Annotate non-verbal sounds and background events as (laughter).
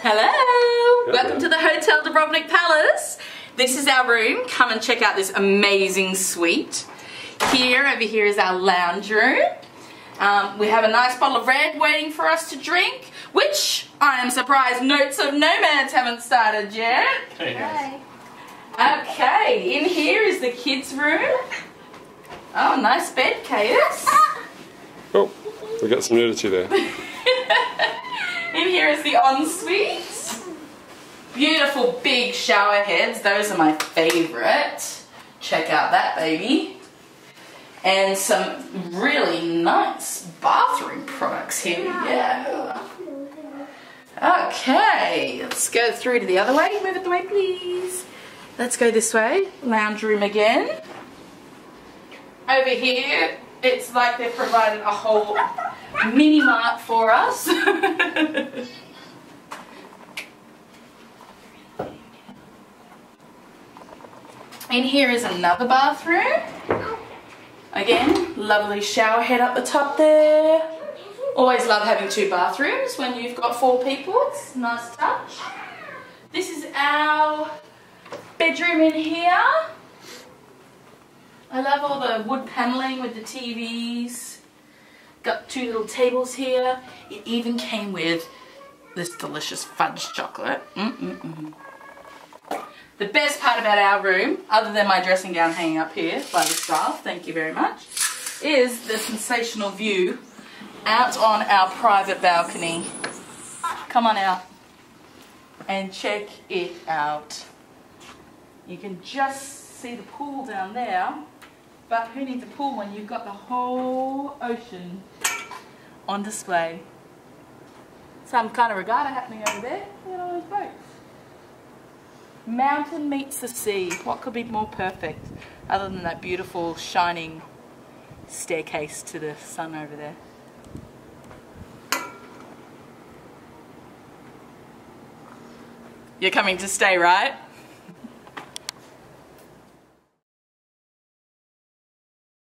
Hello. Welcome to the Hotel Dubrovnik Palace. This is our room. Come and check out this amazing suite. Here, over here is our lounge room. Um, we have a nice bottle of red waiting for us to drink, which I am surprised Notes of Nomads haven't started yet. Hey. Okay, in here is the kids' room. Oh, nice bed, Caius. Oh, we got some nudity there. (laughs) Here is the ensuite. Beautiful big shower heads. Those are my favorite. Check out that baby. And some really nice bathroom products here. Yeah. Okay, let's go through to the other way. Move it the way, please. Let's go this way. Lounge room again. Over here, it's like they've provided a whole mini mart for us. (laughs) In here is another bathroom. Again, lovely shower head up the top there. Always love having two bathrooms when you've got four people. It's a nice touch. This is our bedroom in here. I love all the wood paneling with the TVs. Got two little tables here. It even came with this delicious fudge chocolate. Mm -mm -mm. The best part about our room, other than my dressing gown hanging up here by the staff, thank you very much, is the sensational view out on our private balcony. Come on out and check it out. You can just see the pool down there, but who needs a pool when you've got the whole ocean on display? Some kind of regatta happening over there. Look at all those boats. Mountain meets the sea. What could be more perfect other than that beautiful shining staircase to the sun over there? You're coming to stay, right?